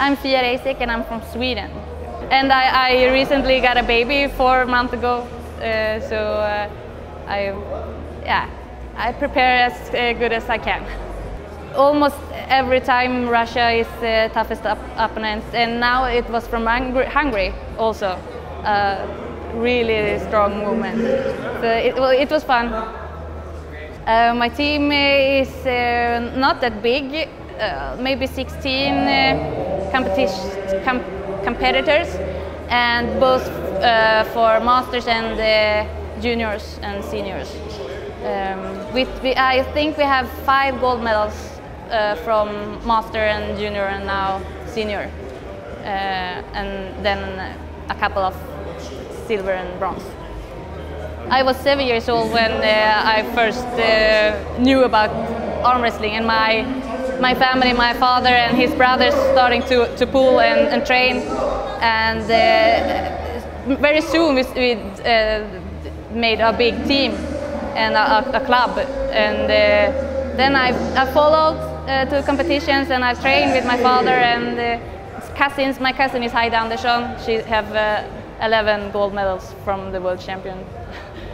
I'm Fia Reisek and I'm from Sweden. And I, I recently got a baby four months ago, uh, so uh, I, yeah, I prepare as uh, good as I can. Almost every time Russia is the toughest op opponent, and now it was from Hungary also. Uh, really strong movement. So it, well, it was fun. Uh, my team is uh, not that big, uh, maybe 16 uh, com competitors, and both uh, for masters and uh, juniors and seniors. Um, we, we, I think we have five gold medals from master and junior and now senior, and then a couple of silver and bronze. I was seven years old when uh, I first uh, knew about arm wrestling and my my family, my father and his brothers starting to, to pull and, and train and uh, very soon we, we uh, made a big team and a, a club and uh, then I, I followed uh, to competitions and I trained with my father and cousins. My cousin is Heidi Andersson. She have 11 gold medals from the world champion